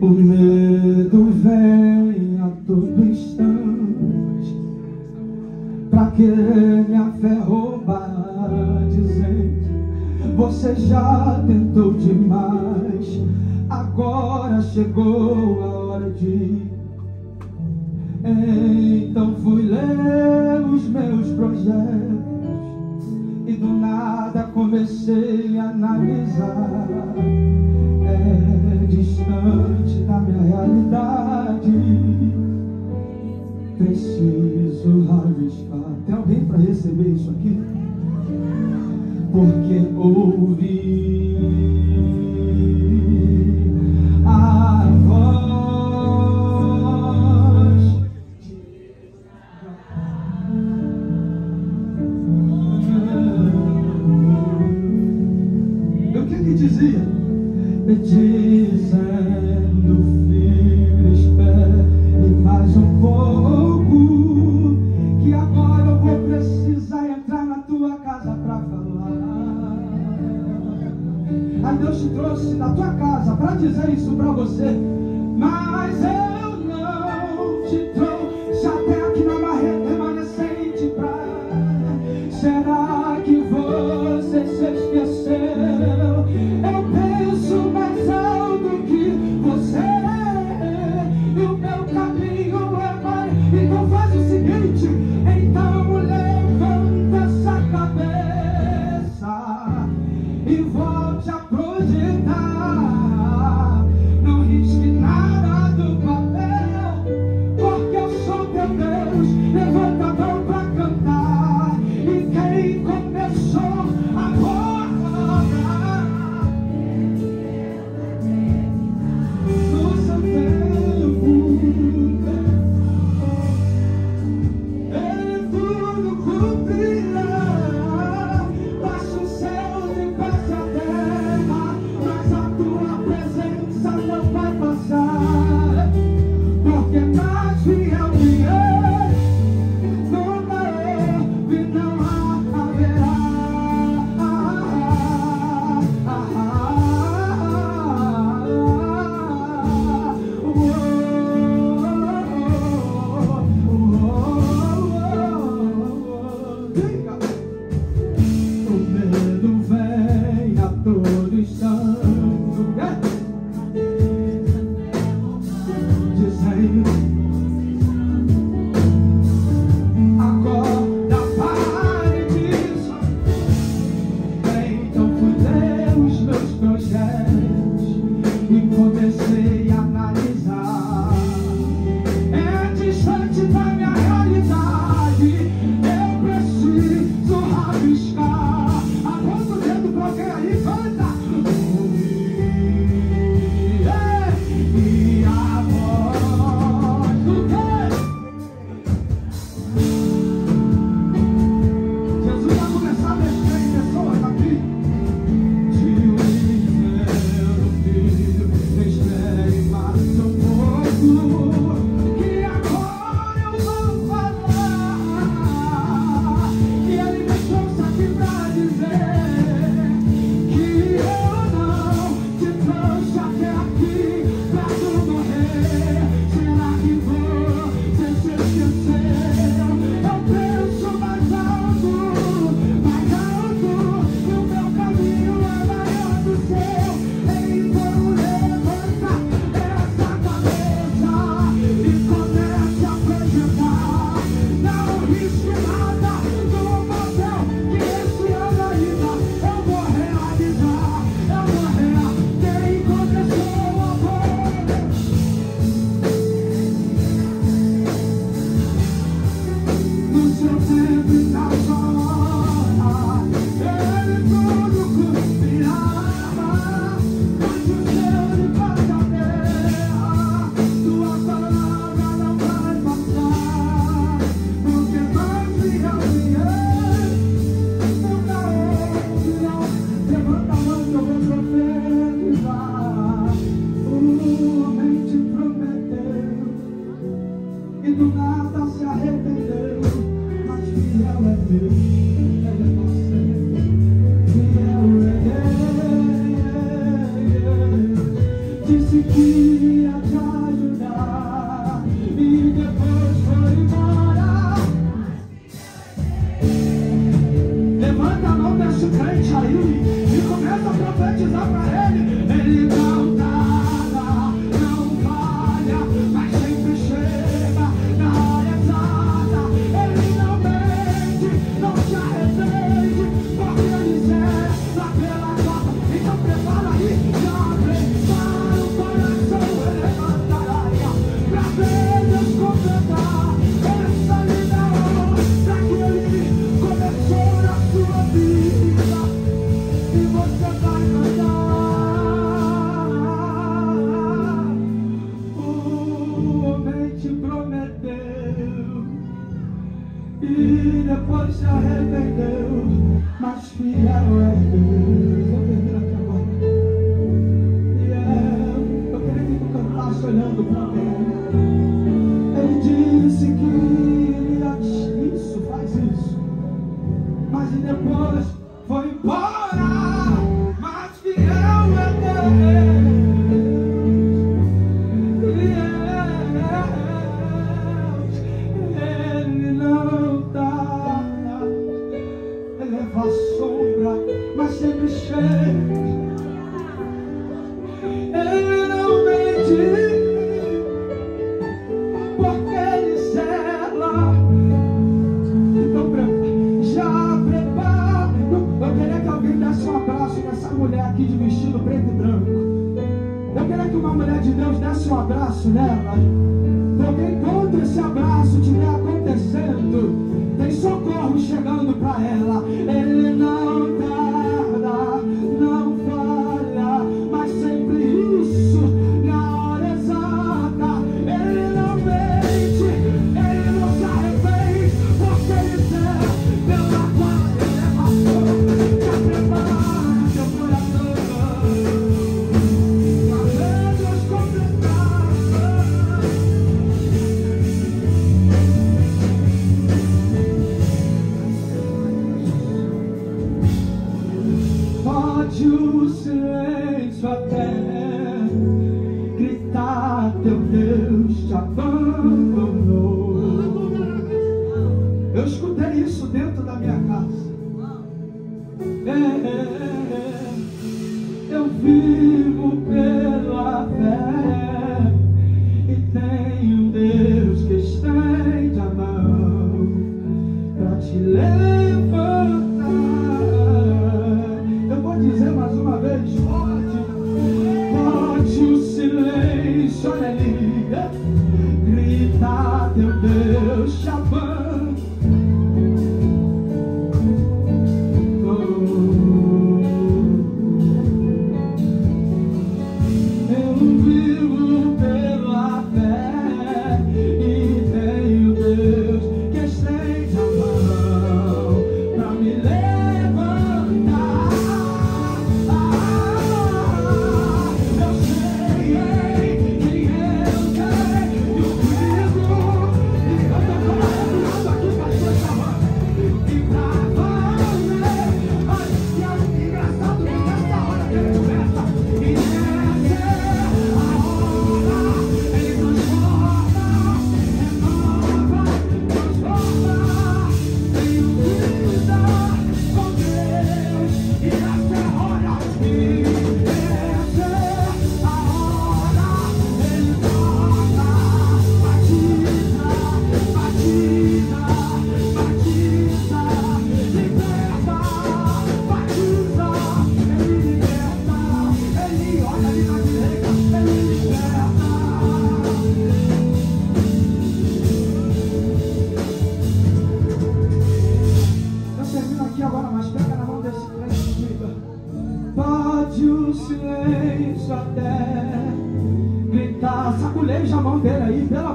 O medo vem a todo instante Pra querer minha fé roubar Dizendo Você já tentou demais. Agora chegou a hora de Então fui ler os meus projetos E do nada comecei a analisar. É distante realidade Preciso arriscar Tem alguém para receber isso aqui? Porque ouvi tua casa pra dizer isso pra você. Mas eu projetos e poder. do nada se arrependeu, mas fiel é Deus. É é Disse que ia te ajudar e depois foi embora. Levanta a mão desse crente aí e começa a profetizar para ele. mulher aqui de vestido preto e branco. Eu queria que uma mulher de Deus desse um abraço nela. Porque enquanto esse abraço estiver acontecendo, tem socorro chegando para ela. Ele não Pode o silêncio até gritar teu Deus te abandonou. Eu escutei isso dentro da minha casa. É, é, é, é. eu vi.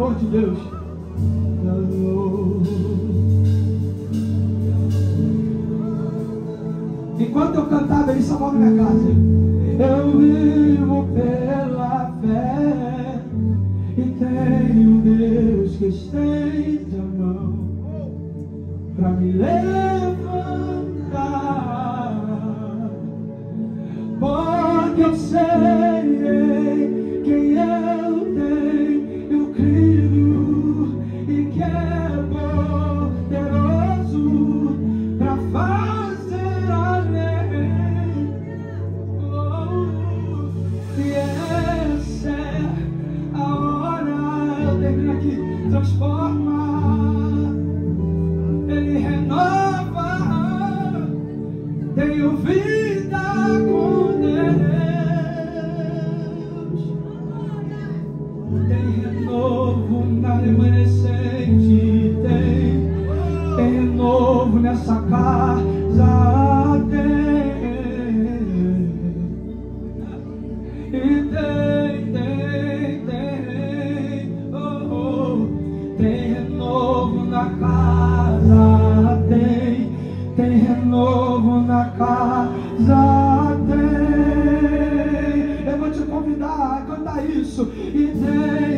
amor de Deus. Enquanto eu cantava, ele salvou minha casa. Eu vivo pela fé e tenho Deus que estende a mão para me levantar. Porque eu sei. tenho visto. isso e tem